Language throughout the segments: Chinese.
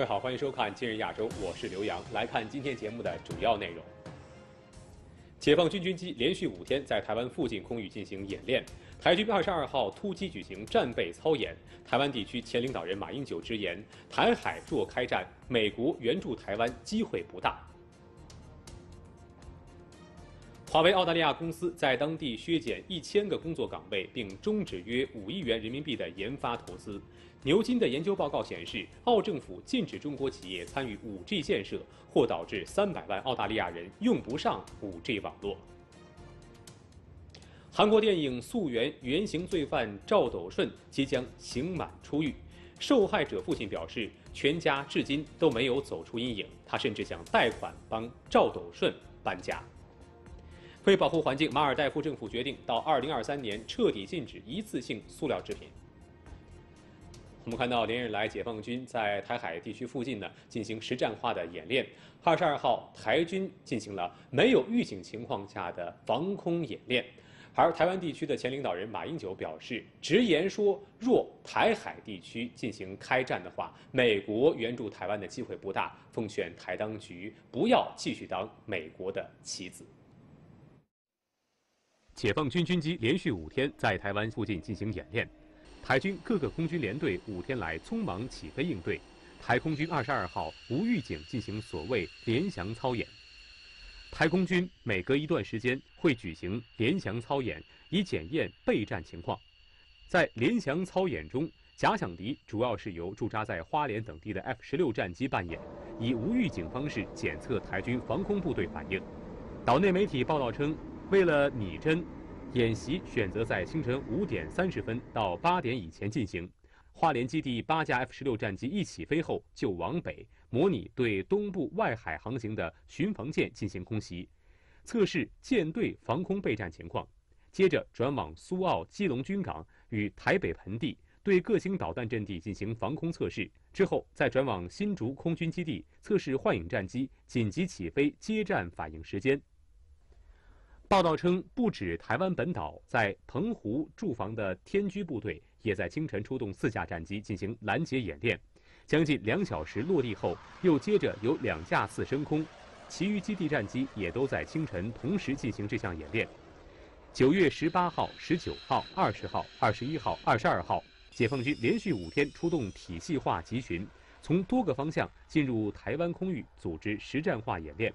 各位好，欢迎收看《今日亚洲》，我是刘洋。来看今天节目的主要内容：解放军军机连续五天在台湾附近空域进行演练，台军二十二号突击举行战备操演。台湾地区前领导人马英九直言，台海若开战，美国援助台湾机会不大。华为澳大利亚公司在当地削减一千个工作岗位，并终止约五亿元人民币的研发投资。牛津的研究报告显示，澳政府禁止中国企业参与 5G 建设，或导致三百万澳大利亚人用不上 5G 网络。韩国电影《溯源》原型罪犯赵斗顺即将刑满出狱，受害者父亲表示，全家至今都没有走出阴影，他甚至想贷款帮赵斗顺搬家。为保护环境，马尔代夫政府决定到2023年彻底禁止一次性塑料制品。我们看到连日来，解放军在台海地区附近呢进行实战化的演练。22号，台军进行了没有预警情况下的防空演练。而台湾地区的前领导人马英九表示，直言说，若台海地区进行开战的话，美国援助台湾的机会不大。奉劝台当局不要继续当美国的棋子。解放军军机连续五天在台湾附近进行演练，台军各个空军联队五天来匆忙起飞应对，台空军二十二号无预警进行所谓联翔操演。台空军每隔一段时间会举行联翔操演，以检验备战情况。在联翔操演中，假想敌主要是由驻扎在花莲等地的 F 十六战机扮演，以无预警方式检测台军防空部队反应。岛内媒体报道称。为了拟真，演习选择在清晨五点三十分到八点以前进行。花莲基地八架 F 十六战机一起飞后，就往北模拟对东部外海航行的巡防舰进行空袭，测试舰队防空备战情况。接着转往苏澳基隆军港与台北盆地，对各型导弹阵地进行防空测试。之后再转往新竹空军基地测试幻影战机紧急起飞接战反应时间。报道称，不止台湾本岛，在澎湖驻防的天居部队也在清晨出动四架战机进行拦截演练。将近两小时落地后，又接着有两架次升空，其余基地战机也都在清晨同时进行这项演练。九月十八号、十九号、二十号、二十一号、二十二号，解放军连续五天出动体系化集群，从多个方向进入台湾空域，组织实战化演练。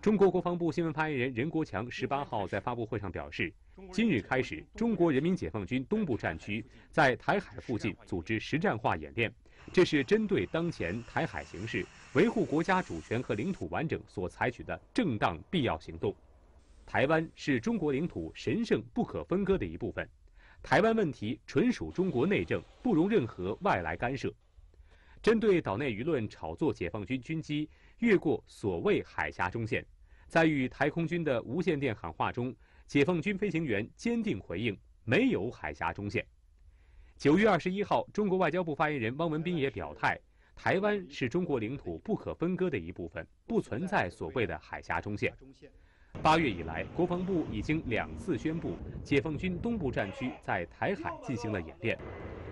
中国国防部新闻发言人任国强十八号在发布会上表示，今日开始，中国人民解放军东部战区在台海附近组织实战化演练，这是针对当前台海形势、维护国家主权和领土完整所采取的正当必要行动。台湾是中国领土神圣不可分割的一部分，台湾问题纯属中国内政，不容任何外来干涉。针对岛内舆论炒作解放军军机。越过所谓海峡中线，在与台空军的无线电喊话中，解放军飞行员坚定回应：没有海峡中线。九月二十一号，中国外交部发言人汪文斌也表态：台湾是中国领土不可分割的一部分，不存在所谓的海峡中线。八月以来，国防部已经两次宣布，解放军东部战区在台海进行了演练，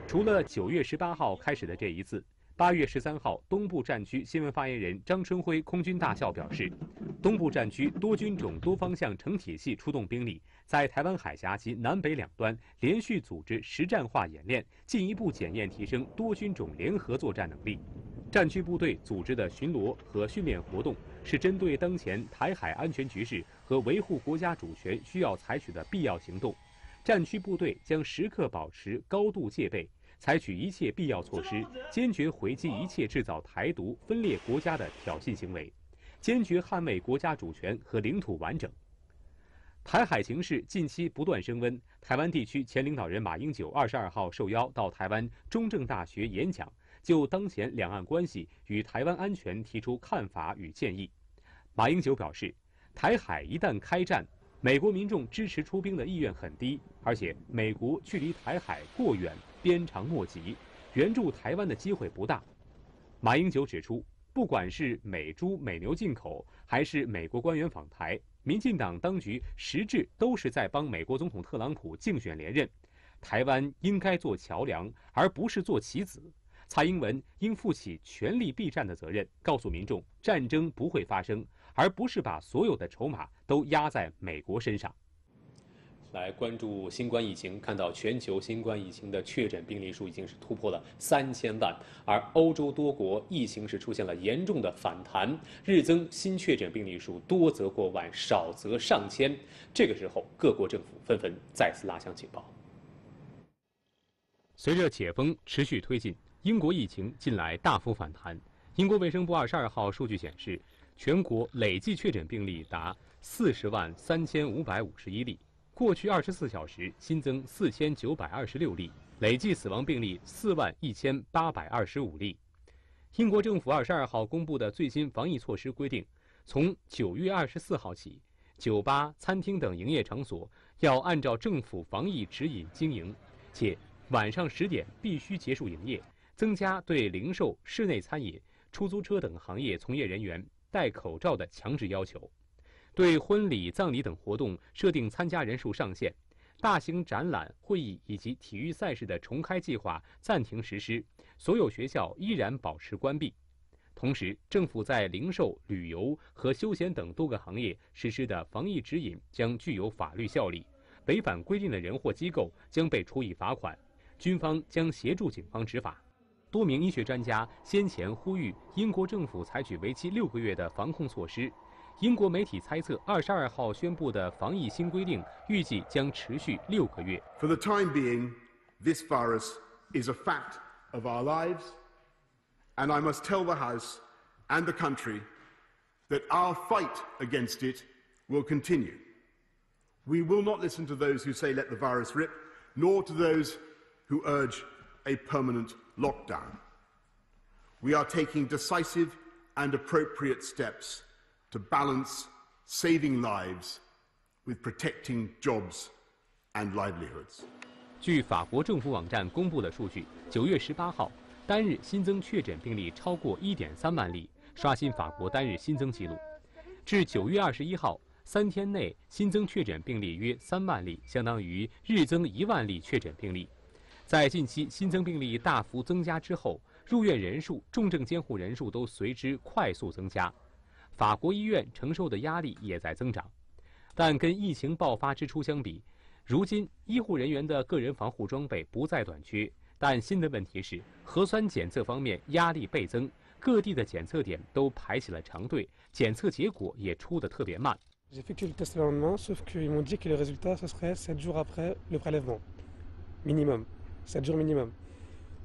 除了九月十八号开始的这一次。八月十三号，东部战区新闻发言人张春辉空军大校表示，东部战区多军种、多方向、成体系出动兵力，在台湾海峡及南北两端连续组织实战化演练，进一步检验提升多军种联合作战能力。战区部队组织的巡逻和训练活动，是针对当前台海安全局势和维护国家主权需要采取的必要行动。战区部队将时刻保持高度戒备。采取一切必要措施，坚决回击一切制造台独、分裂国家的挑衅行为，坚决捍卫国家主权和领土完整。台海形势近期不断升温，台湾地区前领导人马英九二十二号受邀到台湾中正大学演讲，就当前两岸关系与台湾安全提出看法与建议。马英九表示，台海一旦开战，美国民众支持出兵的意愿很低，而且美国距离台海过远。鞭长莫及，援助台湾的机会不大。马英九指出，不管是美猪美牛进口，还是美国官员访台，民进党当局实质都是在帮美国总统特朗普竞选连任。台湾应该做桥梁，而不是做棋子。蔡英文应负起全力避战的责任，告诉民众战争不会发生，而不是把所有的筹码都压在美国身上。来关注新冠疫情，看到全球新冠疫情的确诊病例数已经是突破了三千万，而欧洲多国疫情是出现了严重的反弹，日增新确诊病例数多则过万，少则上千。这个时候，各国政府纷纷再次拉响警报。随着解封持续推进，英国疫情近来大幅反弹。英国卫生部二十二号数据显示，全国累计确诊病例达四十万三千五百五十一例。过去二十四小时新增四千九百二十六例，累计死亡病例四万一千八百二十五例。英国政府二十二号公布的最新防疫措施规定，从九月二十四号起，酒吧、餐厅等营业场所要按照政府防疫指引经营，且晚上十点必须结束营业。增加对零售、室内餐饮、出租车等行业从业人员戴口罩的强制要求。对婚礼、葬礼等活动设定参加人数上限，大型展览、会议以及体育赛事的重开计划暂停实施，所有学校依然保持关闭。同时，政府在零售、旅游和休闲等多个行业实施的防疫指引将具有法律效力，违反规定的人或机构将被处以罚款，军方将协助警方执法。多名医学专家先前呼吁英国政府采取为期六个月的防控措施。英国媒体猜测，二十二号宣布的防疫新规定预计将持续六个月。For the time being, this virus is a fact of our lives, and I must tell the House and the country that our fight against it will continue. We will not listen to those who say let the virus rip, nor to those who urge a permanent lockdown. We are taking decisive and appropriate steps to balance saving lives with protecting jobs and livelihoods。据法国政府网站公布的数据，九月十八号单日新增确诊病例超过一点三万例，刷新法国单日新增纪录。至九月二十一号，三天内新增确诊病例约三万例，相当于日增一万例确诊病例。在近期新增病例大幅增加之后，入院人数、重症监护人数都随之快速增加。法国医院承受的压力也在增长，但跟疫情爆发之初相比，如今医护人员的个人防护装备不再短缺。但新的问题是，核酸检测方面压力倍增，各地的检测点都排起了长队，检测结果也出得特别慢。Minimum, sept jours minimum.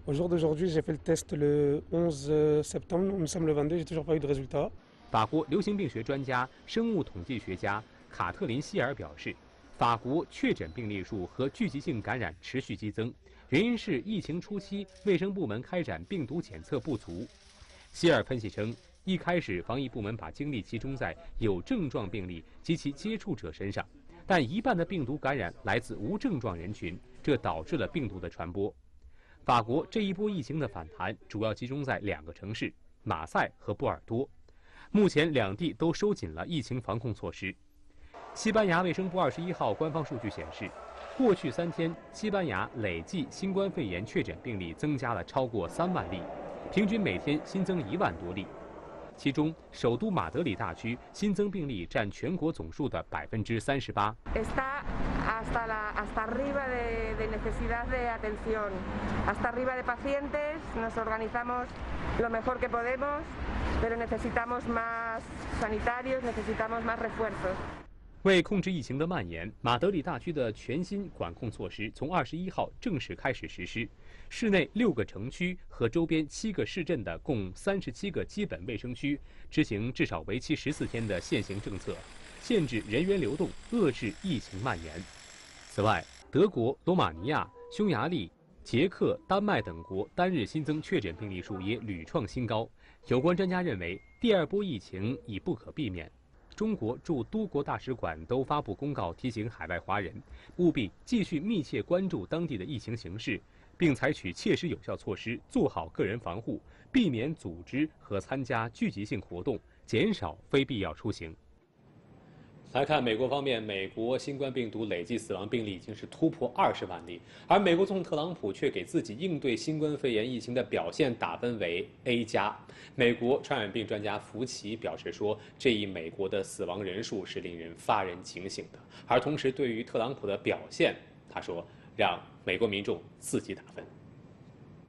Au jour d'aujourd'hui, j'ai fait le test le 11 septembre, nous sommes le 22, j'ai toujours pas eu de résultats. 法国流行病学专家、生物统计学家卡特琳·希尔表示，法国确诊病例数和聚集性感染持续激增，原因是疫情初期卫生部门开展病毒检测不足。希尔分析称，一开始防疫部门把精力集中在有症状病例及其接触者身上，但一半的病毒感染来自无症状人群，这导致了病毒的传播。法国这一波疫情的反弹主要集中在两个城市：马赛和波尔多。目前两地都收紧了疫情防控措施。西班牙卫生部二十一号官方数据显示，过去三天西班牙累计新冠肺炎确诊病例增加了超过三万例，平均每天新增一万多例。其中，首都马德里大区新增病例占全国总数的百分之三十八。Está hasta la hasta arriba de de necesidad de atención, hasta arriba de pacientes. Nos organizamos lo mejor que podemos, pero necesitamos más sanitarios, necesitamos más refuerzos. 为控制疫情的蔓延，马德里大区的全新管控措施从二十一号正式开始实施。市内六个城区和周边七个市镇的共三十七个基本卫生区执行至少为期十四天的限行政策，限制人员流动，遏制疫情蔓延。此外，德国、罗马尼亚、匈牙利、捷克、丹麦等国单日新增确诊病例数也屡创新高。有关专家认为，第二波疫情已不可避免。中国驻多国大使馆都发布公告，提醒海外华人务必继续密切关注当地的疫情形势，并采取切实有效措施，做好个人防护，避免组织和参加聚集性活动，减少非必要出行。来看美国方面，美国新冠病毒累计死亡病例已经是突破二十万例，而美国总统特朗普却给自己应对新冠肺炎疫情的表现打分为 A 加。美国传染病专家福奇表示说，这一美国的死亡人数是令人发人警醒的。而同时，对于特朗普的表现，他说让美国民众自己打分。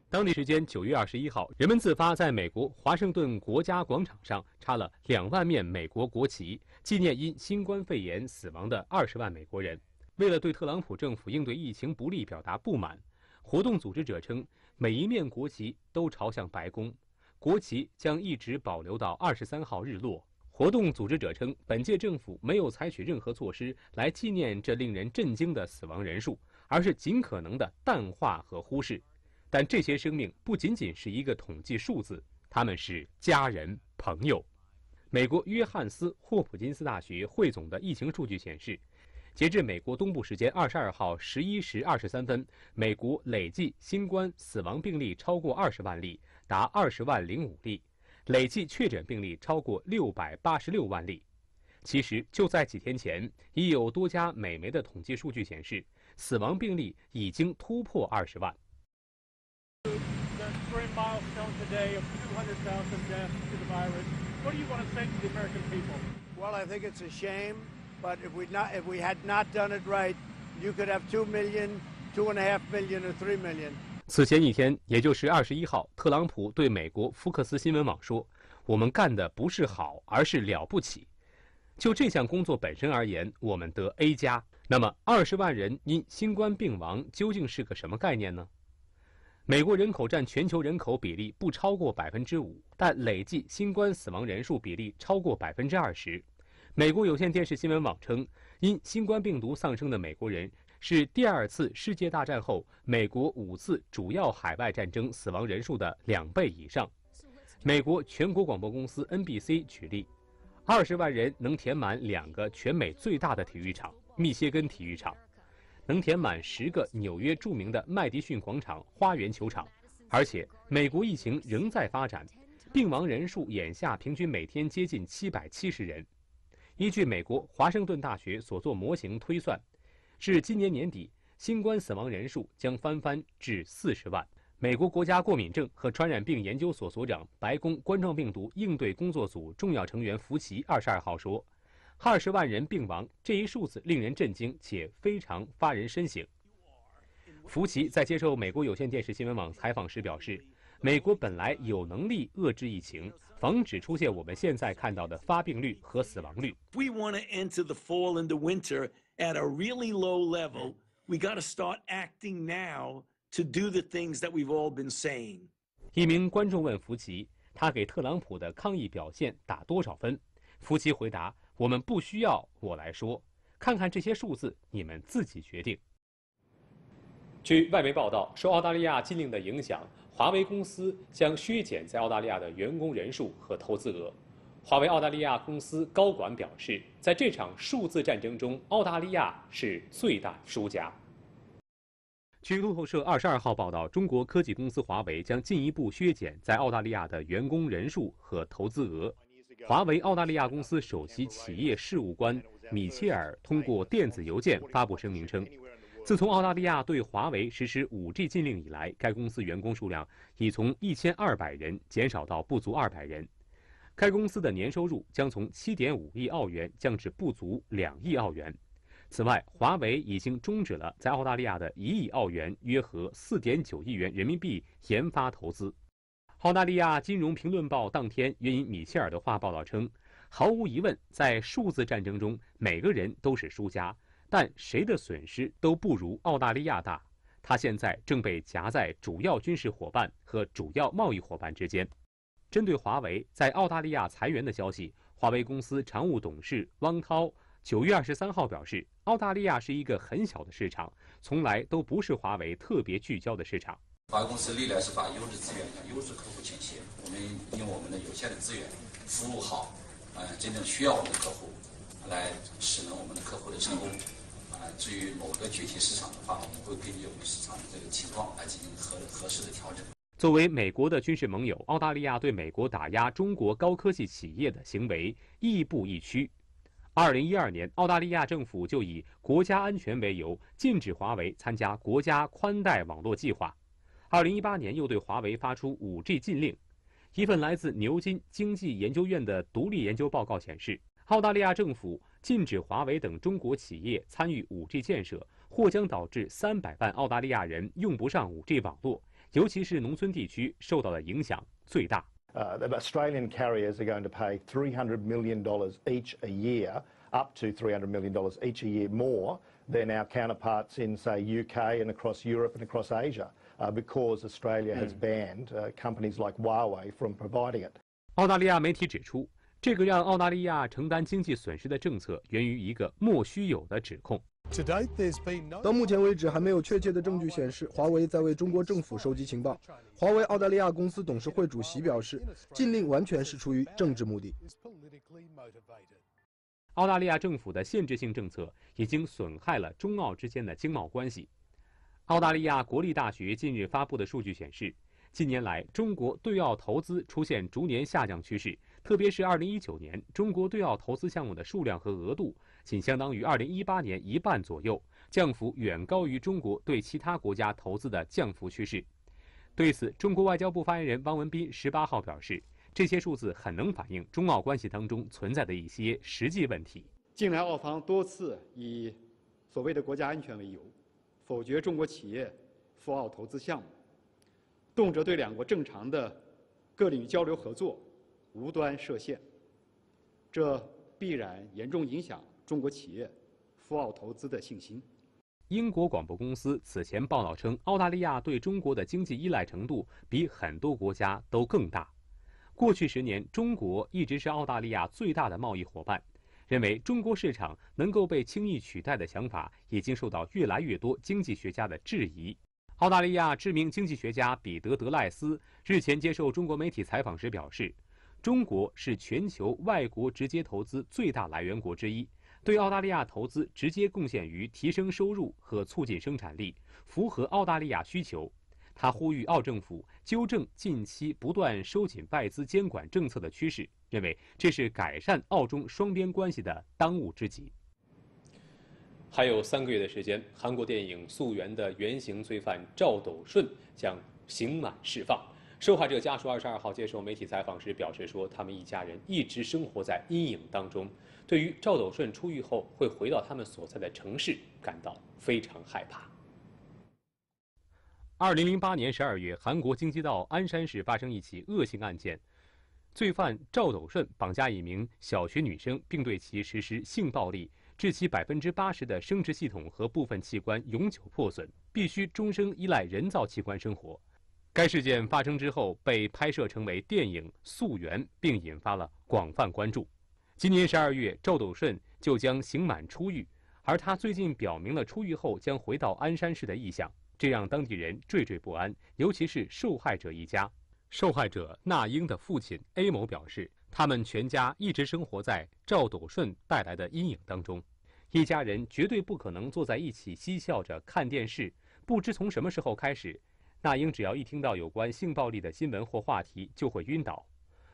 当地时间九月二十一号，人们自发在美国华盛顿国家广场上插了两万面美国国旗，纪念因新冠肺炎死亡的二十万美国人。为了对特朗普政府应对疫情不力表达不满，活动组织者称，每一面国旗都朝向白宫，国旗将一直保留到二十三号日落。活动组织者称，本届政府没有采取任何措施来纪念这令人震惊的死亡人数，而是尽可能的淡化和忽视。但这些生命不仅仅是一个统计数字，他们是家人、朋友。美国约翰斯霍普金斯大学汇总的疫情数据显示，截至美国东部时间二十二号十一时二十三分，美国累计新冠死亡病例超过二十万例，达二十万零五例；累计确诊病例超过六百八十六万例。其实，就在几天前，已有多家美媒的统计数据显示，死亡病例已经突破二十万。Grim milestone today of 200,000 deaths to the virus. What do you want to say to the American people? Well, I think it's a shame, but if we not if we had not done it right, you could have two million, two and a half million, or three million. 此前一天，也就是二十一号，特朗普对美国福克斯新闻网说：“我们干的不是好，而是了不起。就这项工作本身而言，我们得 A 加。那么，二十万人因新冠病亡究竟是个什么概念呢？”美国人口占全球人口比例不超过百分之五，但累计新冠死亡人数比例超过百分之二十。美国有线电视新闻网称，因新冠病毒丧生的美国人是第二次世界大战后美国五次主要海外战争死亡人数的两倍以上。美国全国广播公司 NBC 举例，二十万人能填满两个全美最大的体育场——密歇根体育场。能填满十个纽约著名的麦迪逊广场花园球场，而且美国疫情仍在发展，病亡人数眼下平均每天接近七百七十人。依据美国华盛顿大学所做模型推算，至今年年底，新冠死亡人数将翻番至四十万。美国国家过敏症和传染病研究所所长、白宫冠状病毒应对工作组重要成员福奇二十二号说。二十万人病亡这一数字令人震惊且非常发人深省。福奇在接受美国有线电视新闻网采访时表示，美国本来有能力遏制疫情，防止出现我们现在看到的发病率和死亡率。We want to enter the fall and the winter at a really low level. We got to start acting now to do the things that we've all been saying. 一名观众问福奇，他给特朗普的抗议表现打多少分？福奇回答。我们不需要我来说，看看这些数字，你们自己决定。据外媒报道，受澳大利亚禁令的影响，华为公司将削减在澳大利亚的员工人数和投资额。华为澳大利亚公司高管表示，在这场数字战争中，澳大利亚是最大输家。据路透社二十二号报道，中国科技公司华为将进一步削减在澳大利亚的员工人数和投资额。华为澳大利亚公司首席企业事务官米切尔通过电子邮件发布声明称，自从澳大利亚对华为实施 5G 禁令以来，该公司员工数量已从1200人减少到不足200人。该公司的年收入将从7.5亿澳元降至不足2亿澳元。此外，华为已经终止了在澳大利亚的一亿澳元（约合4.9亿元人民币）研发投资。澳大利亚金融评论报当天援引米切尔的话报道称：“毫无疑问，在数字战争中，每个人都是输家，但谁的损失都不如澳大利亚大。他现在正被夹在主要军事伙伴和主要贸易伙伴之间。”针对华为在澳大利亚裁员的消息，华为公司常务董事汪涛九月二十三号表示：“澳大利亚是一个很小的市场，从来都不是华为特别聚焦的市场。”华为公司历来是把优质资源向优质客户倾斜，我们用我们的有限的资源服务好，呃，真正需要我们的客户，来使能我们的客户的成功。啊，至于某个具体市场的话，我们会根据我们市场的这个情况来进行合合适的调整。作为美国的军事盟友，澳大利亚对美国打压中国高科技企业的行为亦步亦趋。二零一二年，澳大利亚政府就以国家安全为由，禁止华为参加国家宽带网络计划。二零一八年，又对华为发出五 G 禁令。一份来自牛津经济研究院的独立研究报告显示，澳大利亚政府禁止华为等中国企业参与五 G 建设，或将导致三百万澳大利亚人用不上五 G 网络，尤其是农村地区受到的影响最大。Uh, Australian carriers are going to pay three hundred million dollars each a year, up to three hundred million dollars each a year more than our counterparts in, say, UK and across Europe and across Asia, because Australia has banned uh, companies like Huawei from providing it. 澳大利亚媒体指出，这个让澳大利亚承担经济损失的政策源于一个莫须有的指控。到目前为止，还没有确切的证据显示华为在为中国政府收集情报。华为澳大利亚公司董事会主席表示，禁令完全是出于政治目的。澳大利亚政府的限制性政策已经损害了中澳之间的经贸关系。澳大利亚国立大学近日发布的数据显示，近年来中国对澳投资出现逐年下降趋势，特别是2019年，中国对澳投资项目的数量和额度。仅相当于2018年一半左右，降幅远高于中国对其他国家投资的降幅趋势。对此，中国外交部发言人汪文斌十八号表示，这些数字很能反映中澳关系当中存在的一些实际问题。近来，澳方多次以所谓的国家安全为由，否决中国企业赴澳投资项目，动辄对两国正常的各领域交流合作无端设限，这必然严重影响。中国企业赴澳投资的信心。英国广播公司此前报道称，澳大利亚对中国的经济依赖程度比很多国家都更大。过去十年，中国一直是澳大利亚最大的贸易伙伴。认为中国市场能够被轻易取代的想法，已经受到越来越多经济学家的质疑。澳大利亚知名经济学家彼得·德赖斯日前接受中国媒体采访时表示，中国是全球外国直接投资最大来源国之一。对澳大利亚投资直接贡献于提升收入和促进生产力，符合澳大利亚需求。他呼吁澳政府纠正近期不断收紧外资监管政策的趋势，认为这是改善澳中双边关系的当务之急。还有三个月的时间，韩国电影《溯源》的原型罪犯赵斗顺将刑满释放。受害者家属二十二号接受媒体采访时表示说，他们一家人一直生活在阴影当中。对于赵斗顺出狱后会回到他们所在的城市感到非常害怕。二零零八年十二月，韩国京畿道鞍山市发生一起恶性案件，罪犯赵斗顺绑架一名小学女生，并对其实施性暴力，致其百分之八十的生殖系统和部分器官永久破损，必须终生依赖人造器官生活。该事件发生之后，被拍摄成为电影《溯源》，并引发了广泛关注。今年十二月，赵斗顺就将刑满出狱，而他最近表明了出狱后将回到鞍山市的意向，这让当地人惴惴不安，尤其是受害者一家。受害者那英的父亲 A 某表示，他们全家一直生活在赵斗顺带来的阴影当中，一家人绝对不可能坐在一起嬉笑着看电视。不知从什么时候开始，那英只要一听到有关性暴力的新闻或话题，就会晕倒。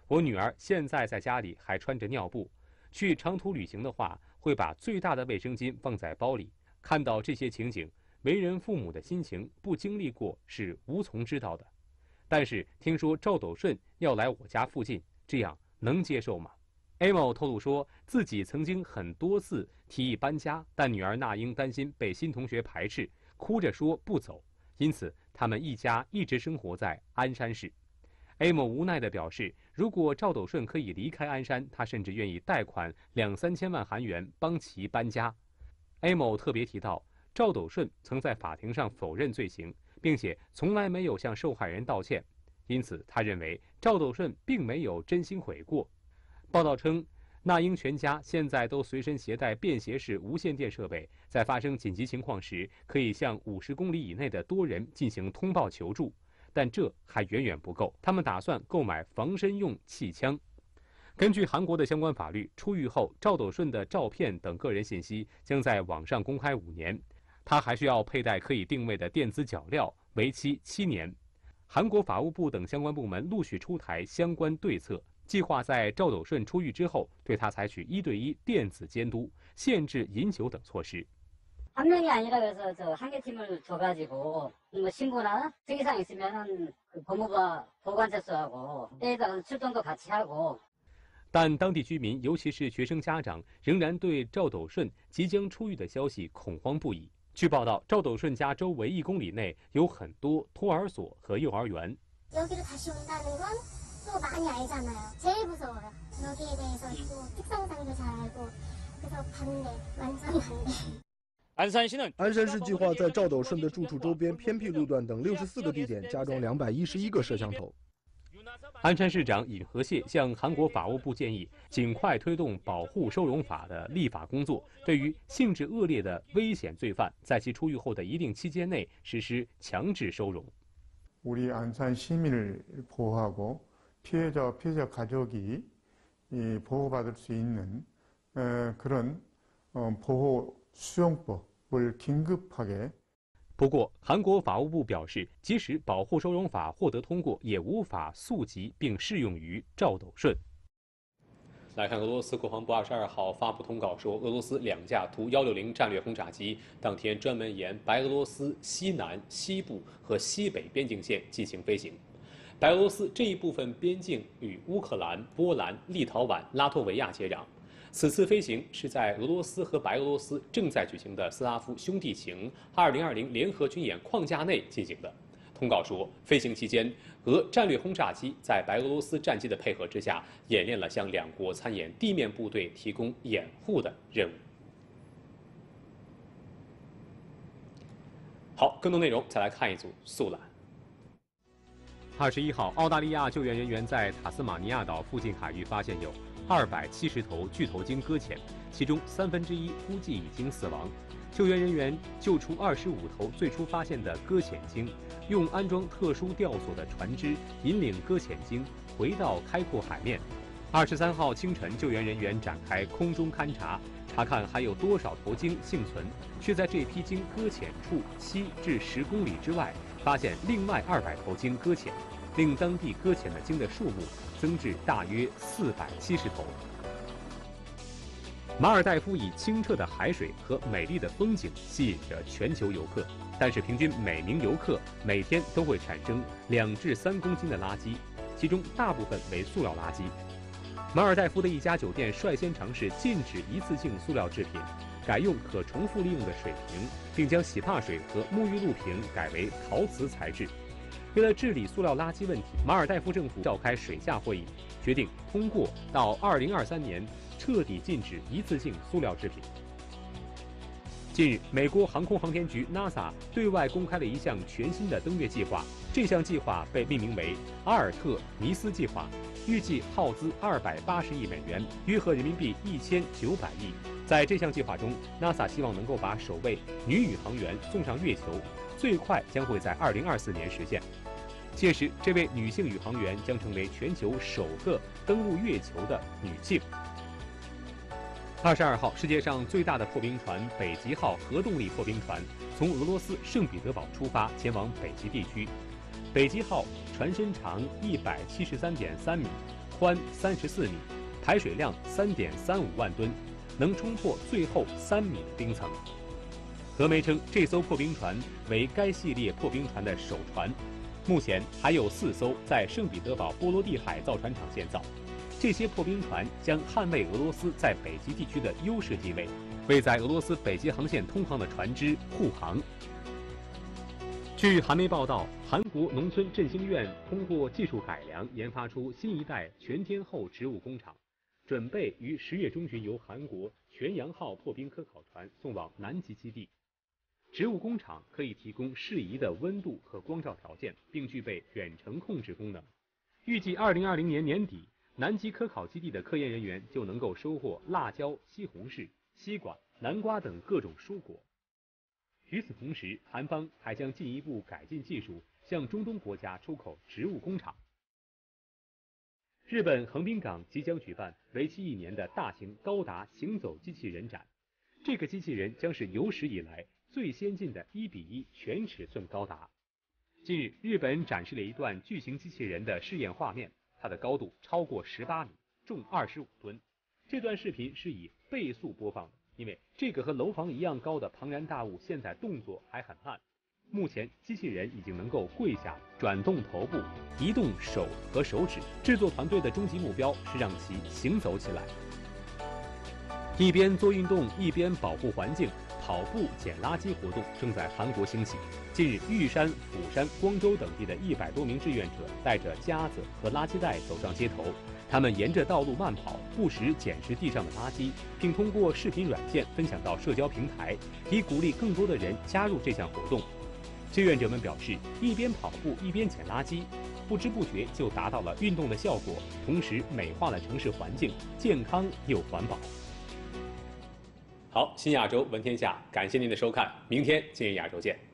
我女儿现在在家里还穿着尿布。去长途旅行的话，会把最大的卫生巾放在包里。看到这些情景，为人父母的心情不经历过是无从知道的。但是听说赵斗顺要来我家附近，这样能接受吗？A 某透露说自己曾经很多次提议搬家，但女儿那英担心被新同学排斥，哭着说不走。因此，他们一家一直生活在鞍山市。A 某无奈地表示，如果赵斗顺可以离开鞍山，他甚至愿意贷款两三千万韩元帮其搬家。A 某特别提到，赵斗顺曾在法庭上否认罪行，并且从来没有向受害人道歉，因此他认为赵斗顺并没有真心悔过。报道称，那英全家现在都随身携带便携式无线电设备，在发生紧急情况时，可以向五十公里以内的多人进行通报求助。但这还远远不够，他们打算购买防身用气枪。根据韩国的相关法律，出狱后赵斗顺的照片等个人信息将在网上公开五年，他还需要佩戴可以定位的电子脚镣，为期七年。韩国法务部等相关部门陆续出台相关对策， 计划在赵斗顺出狱之后，对他采取一对一电子监督、限制饮酒等措施。한명이아니라그래서저한개팀을줘가지고뭐신고나특이사항있으면은그법무부보관처소하고때에다가출동도같이하고但当地居民，尤其是学生家长，仍然对赵斗顺即将出狱的消息恐慌不已。 据报道，赵斗顺家周围一公里内有很多托儿所和幼儿园。여기로다시온다는건또많이알잖아요제일무서워요여기에대해서또특성상도잘알고그래서반대완전반대鞍山市计划在赵斗顺的住处周边偏僻路段等六十四个地点加装两百一十一个摄像头。 鞍山市长尹和谢向韩国法务部建议，尽快推动保护收容法的立法工作，对于性质恶劣的危险罪犯，在其出狱后的一定期间内实施强制收容。우리안산시민을보호하고피해자피해자가족이보호받을수있는그런보호수용법을긴급하게 不过，韩国法务部表示，即使保护收容法获得通过，也无法溯及并适用于赵斗顺。来看俄罗斯国防部二十二号发布通告说，俄罗斯两架图幺六零战略轰炸机当天专门沿白俄罗斯西南、西部和西北边境线进行飞行。白俄罗斯这一部分边境与乌克兰、波兰、立陶宛、拉脱维亚接壤。此次飞行是在俄罗斯和白俄罗斯正在举行的斯拉夫兄弟情2020联合军演框架内进行的。通告说，飞行期间，俄战略轰炸机在白俄罗斯战机的配合之下，演练了向两国参演地面部队提供掩护的任务。好，更多内容再来看一组速览。二十一号，澳大利亚救援人员在塔斯马尼亚岛附近海域发现有。二百七十头巨头鲸搁浅，其中三分之一估计已经死亡。救援人员救出二十五头最初发现的搁浅鲸，用安装特殊吊索的船只引领搁浅鲸回到开阔海面。二十三号清晨，救援人员展开空中勘察，查看还有多少头鲸幸存，却在这批鲸搁浅处七至十公里之外发现另外二百头鲸搁浅，令当地搁浅的鲸的数目。增至大约四百七十头。马尔代夫以清澈的海水和美丽的风景吸引着全球游客，但是平均每名游客每天都会产生两至三公斤的垃圾，其中大部分为塑料垃圾。马尔代夫的一家酒店率先尝试禁止一次性塑料制品，改用可重复利用的水瓶，并将洗发水和沐浴露瓶改为陶瓷材质。为了治理塑料垃圾问题，马尔代夫政府召开水下会议，决定通过到2023年彻底禁止一次性塑料制品。近日，美国航空航天局 NASA 对外公开了一项全新的登月计划，这项计划被命名为阿尔特尼斯计划，预计耗资280亿美元，约合人民币1900亿。在这项计划中，NASA 希望能够把首位女宇航员送上月球。最快将会在二零二四年实现，届时这位女性宇航员将成为全球首个登陆月球的女性。二十二号，世界上最大的破冰船“北极号”核动力破冰船从俄罗斯圣彼得堡出发，前往北极地区。北极号船身长一百七十三点三米，宽三十四米，排水量三点三五万吨，能冲破最后三米的冰层。俄媒称，这艘破冰船为该系列破冰船的首船。目前还有四艘在圣彼得堡波罗的海造船厂建造。这些破冰船将捍卫俄罗斯在北极地区的优势地位，为在俄罗斯北极航线通航的船只护航。据韩媒报道，韩国农村振兴院通过技术改良，研发出新一代全天候植物工厂，准备于十月中旬由韩国全阳号破冰科考船送往南极基地。植物工厂可以提供适宜的温度和光照条件，并具备远程控制功能。预计2020年年底，南极科考基地的科研人员就能够收获辣椒、西红柿、西瓜、南瓜等各种蔬果。与此同时，韩方还将进一步改进技术，向中东国家出口植物工厂。日本横滨港即将举办为期一年的大型高达行走机器人展，这个机器人将是有史以来。最先进的一比一全尺寸高达。近日，日本展示了一段巨型机器人的试验画面，它的高度超过十八米，重二十五吨。这段视频是以倍速播放的，因为这个和楼房一样高的庞然大物现在动作还很慢。目前，机器人已经能够跪下、转动头部、移动手和手指。制作团队的终极目标是让其行走起来。一边做运动，一边保护环境，跑步捡垃圾活动正在韩国兴起。近日，玉山、釜山、光州等地的一百多名志愿者带着夹子和垃圾袋走上街头，他们沿着道路慢跑，不时捡拾地上的垃圾，并通过视频软件分享到社交平台，以鼓励更多的人加入这项活动。志愿者们表示，一边跑步一边捡垃圾，不知不觉就达到了运动的效果，同时美化了城市环境，健康又环保。好，新亚洲闻天下，感谢您的收看，明天见亚洲见。